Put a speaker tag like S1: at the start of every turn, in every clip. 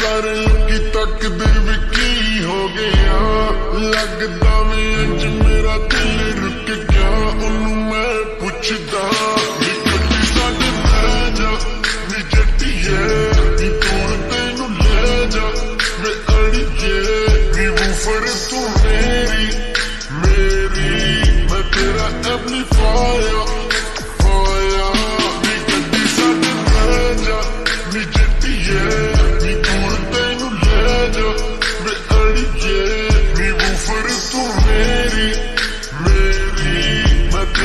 S1: ਸਾਰੇ ਲੋਕੀ ਤੱਕਦੇ ਵੀ ਕੀ ਹੋ ਗਿਆ ਲੱਗਦਾ ਵੀ ਅੱਜ ਮੇਰਾ ਦਿਲ ਰੁਕ ਗਿਆ ਉਹਨੂੰ ਮੈਂ ਪੁੱਛਦਾ ਵੀ ਕੱਟੀ ਸਾਡੇ ਬਹਿ ਜਾ ਵੀ ਜੱਟੀਏ ਵੀ ਕੋਣ ਤੈਨੂੰ ਲੈ ਜਾ ਵੇ ਅੜੀਏ ਵੀ ਵੂਫਰ ਤੂੰ ਮੇਰੀ ਮੇਰੀ ਮੈਂ ਤੇਰਾ amplifier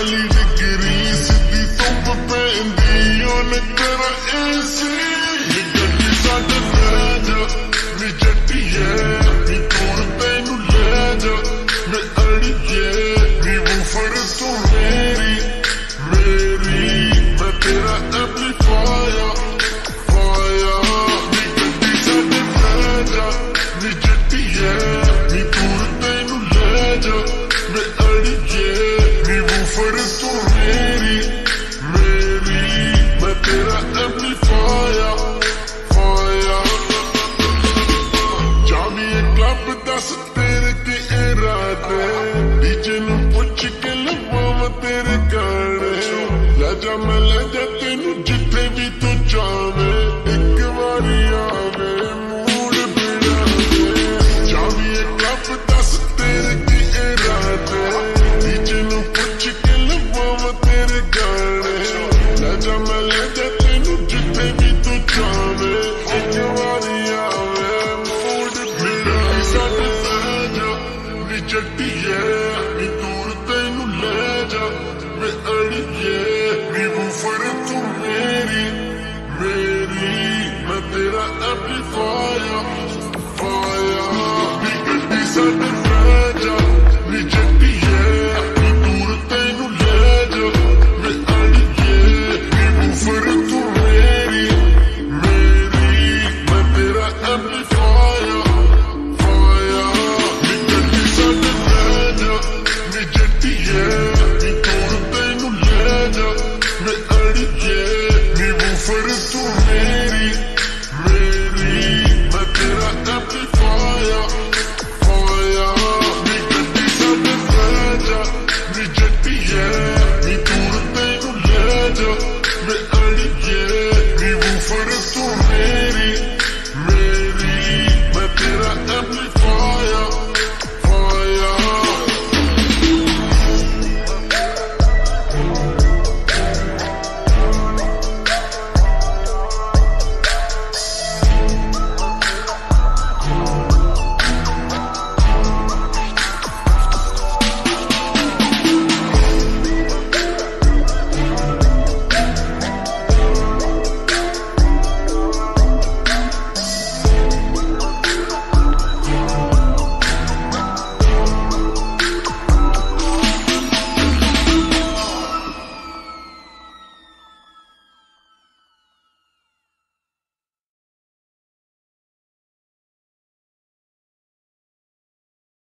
S1: I need Yeah. the. que mi woofer is too ready, ready. Me tira empty fire, fire. Mi baby sabe estrella, mi jet pierre, mi tour tengo leja. Me alegué, mi woofer is too ready, ready. Me tira.